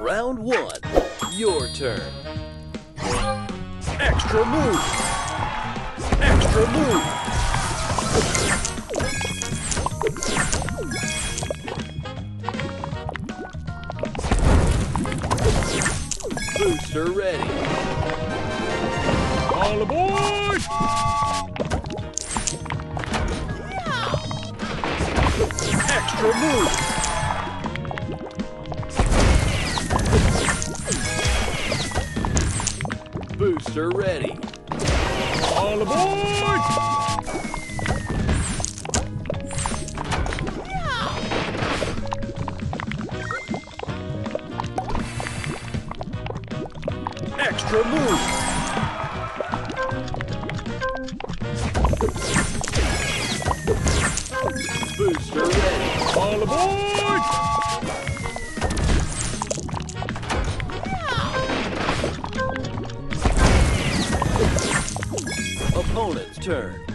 Round one. Your turn. Extra move. Extra move. Booster ready. All aboard! Extra move. Booster ready. All aboard! Opponent's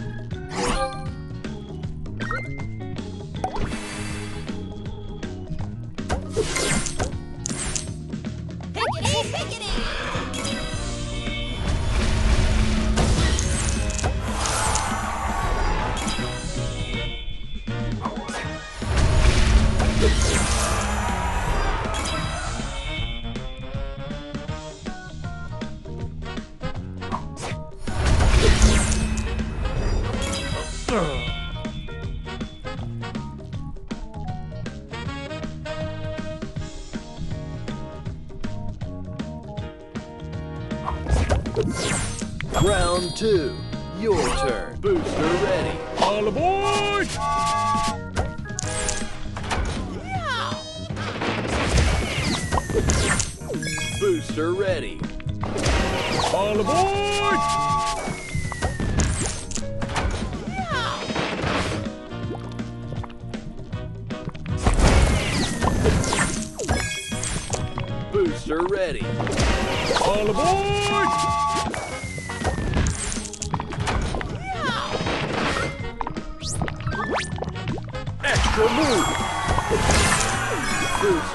two. Your turn. Booster ready. All aboard! Booster ready. All aboard! Booster ready. All aboard!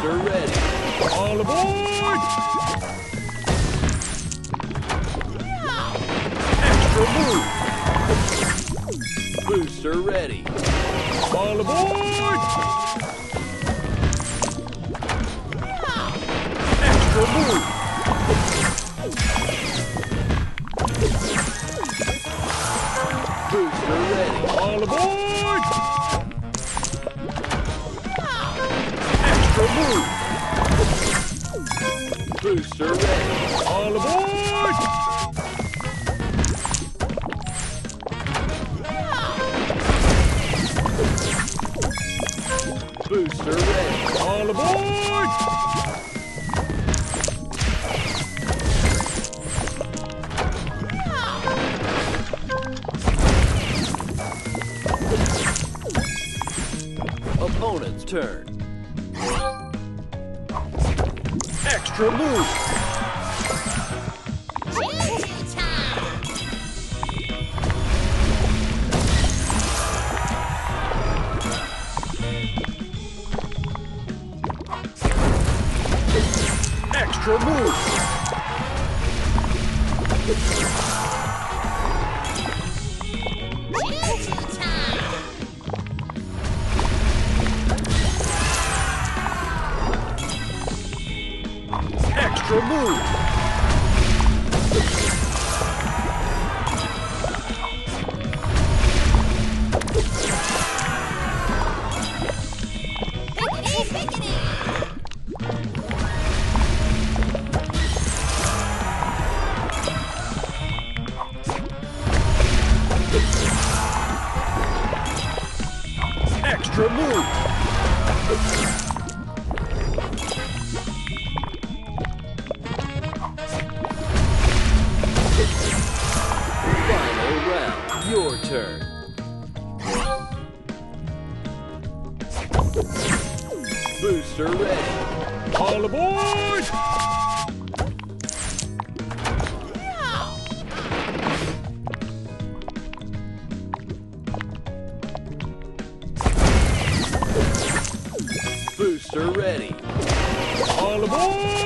Booster ready. All aboard! Extra move. Booster ready. All aboard! Extra move. Booster ready. All aboard! Booster ready. All aboard! Opponent's turn. Extra move. Extra Extra Oh!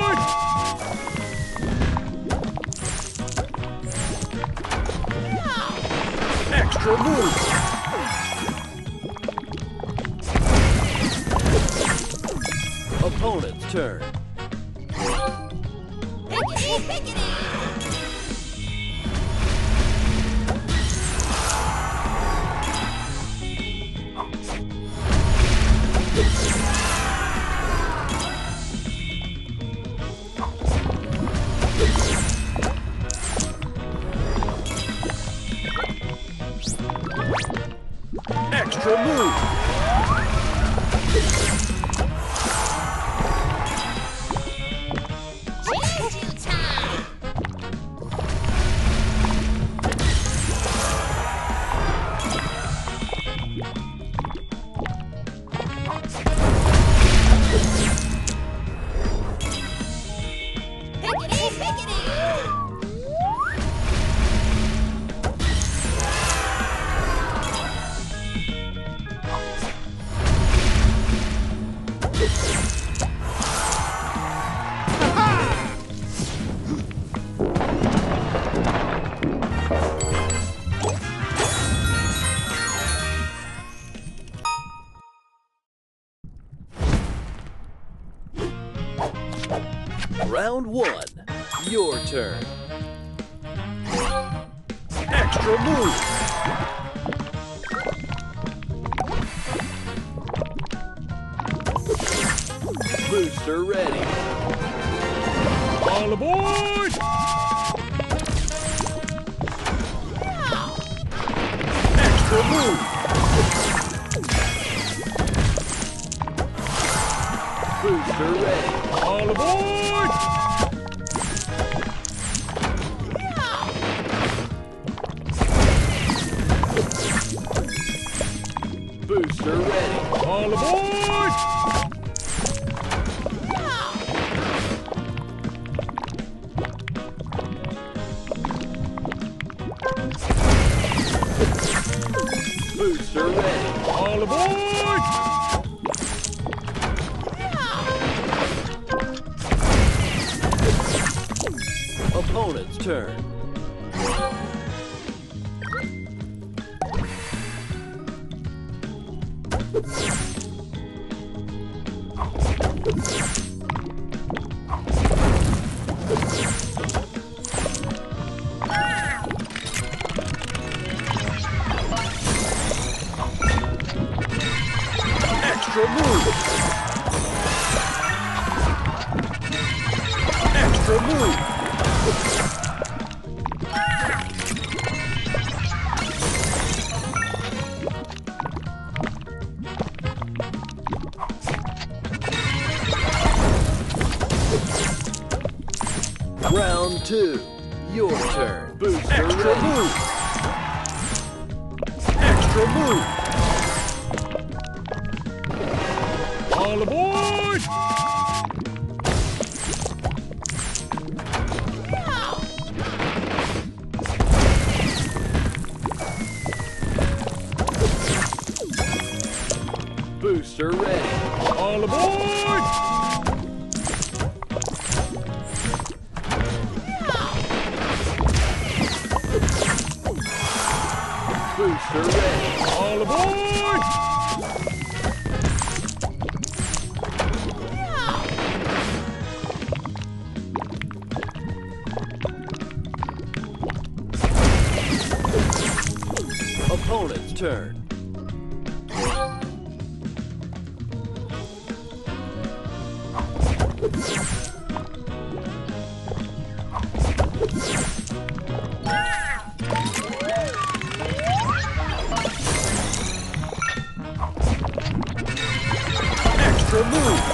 Extra move. Booster ready. Booster ready. All aboard! Round two. Your turn. Booster Extra ready. move. Extra move. All aboard! Booster ready. All aboard! Extra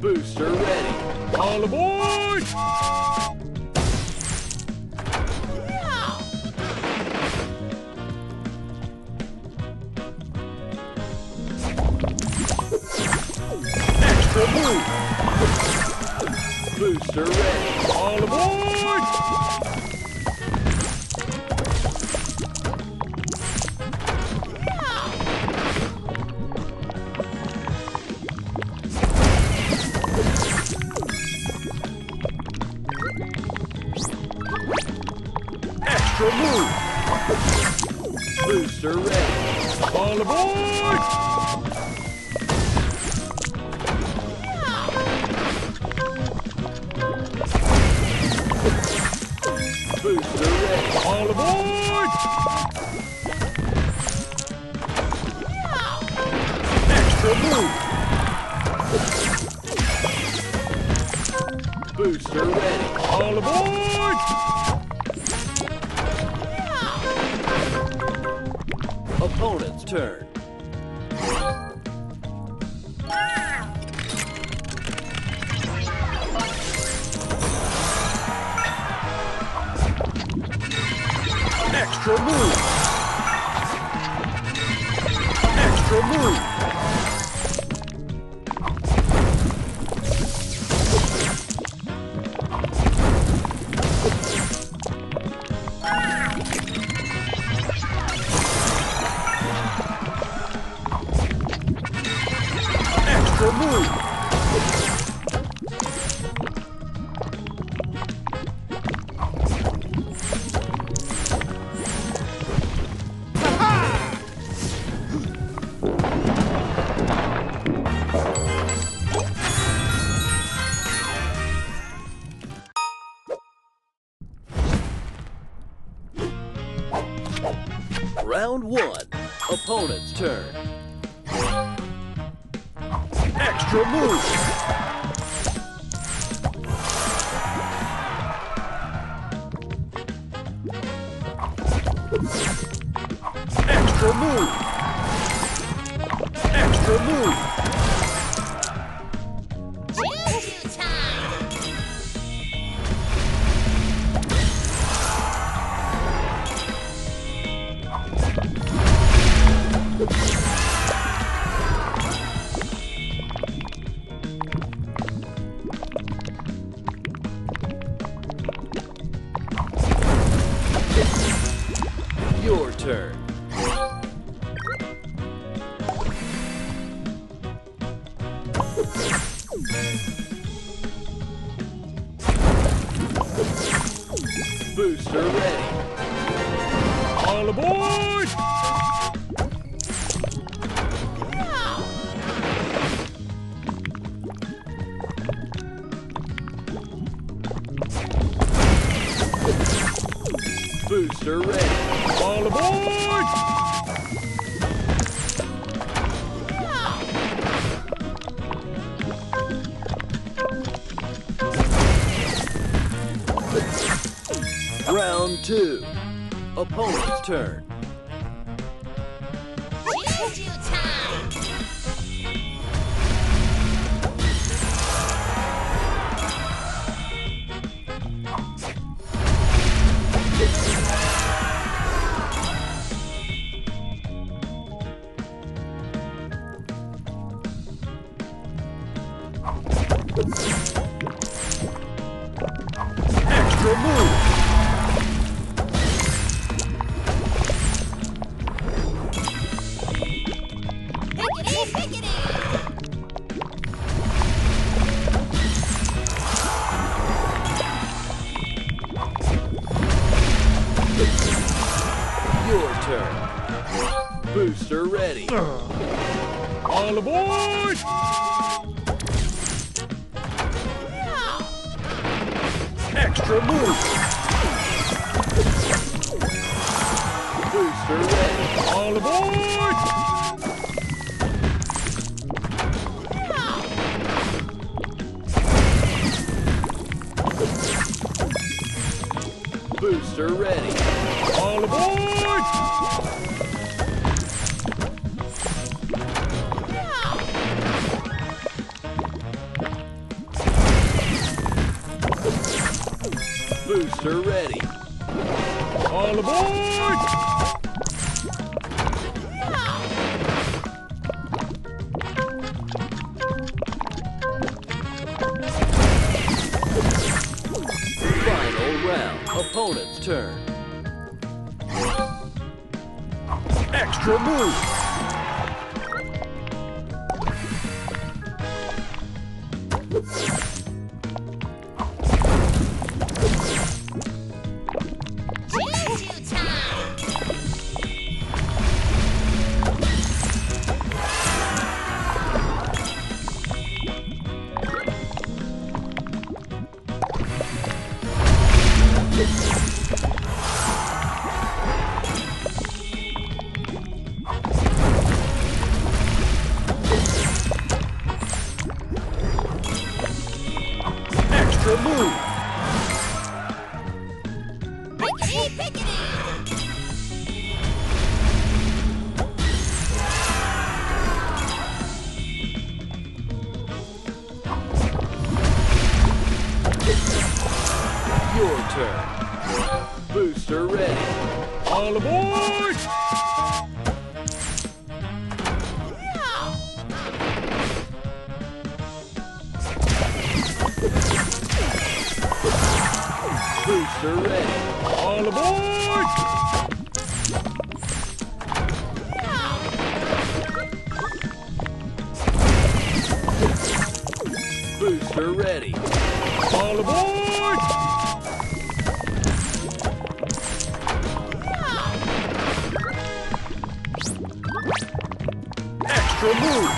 Booster ready. All aboard! Extra boost. Booster ready. All aboard! Extra move. Booster ready. All aboard! Booster ready. All aboard! Extra move. Booster ready. All aboard! Turn. Move. Extra move. Turn. Booster ready. All aboard! Booster ready. All aboard! Round two. Opponent's turn. Aboard! Extra move. Booster ready. All aboard! Booster ready. All aboard! booster ready. All aboard! opponent's turn. Extra move! Booster ready. All aboard! Extra move.